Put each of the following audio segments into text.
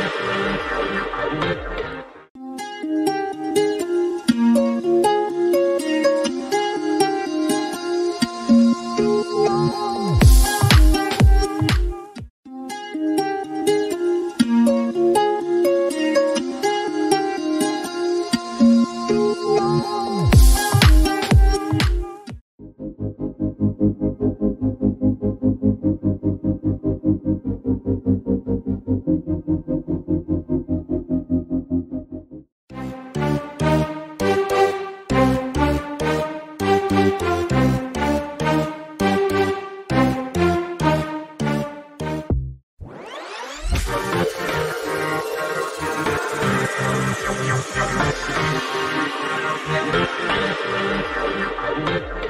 I'm Thank you.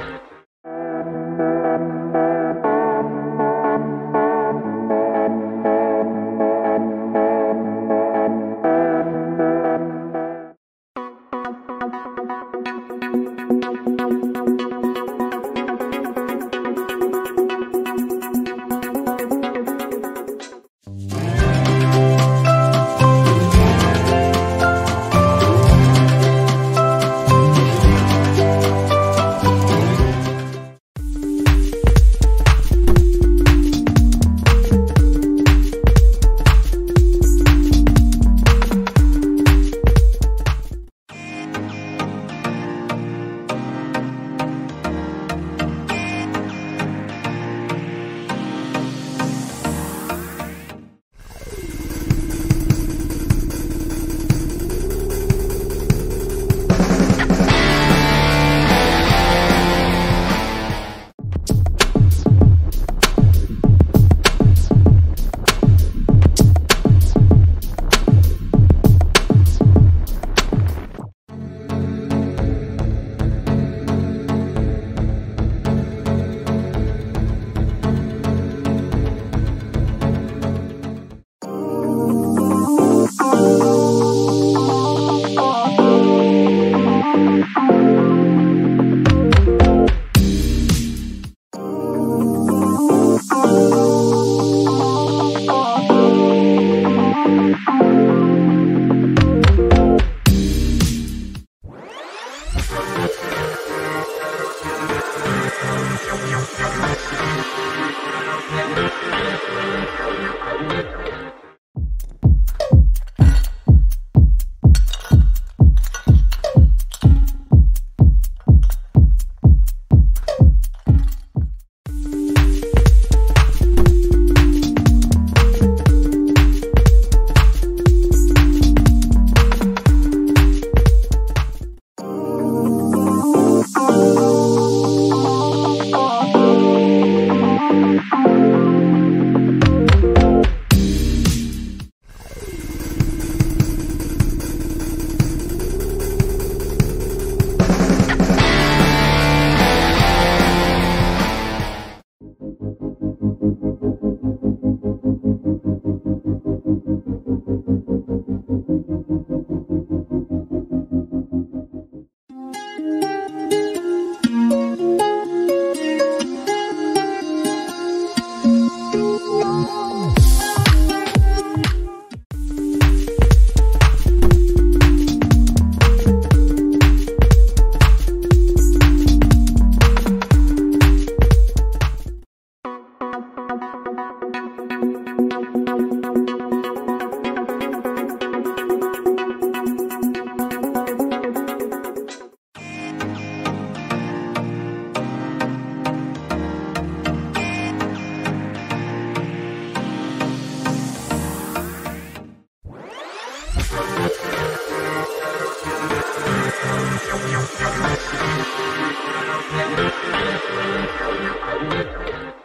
Thank you.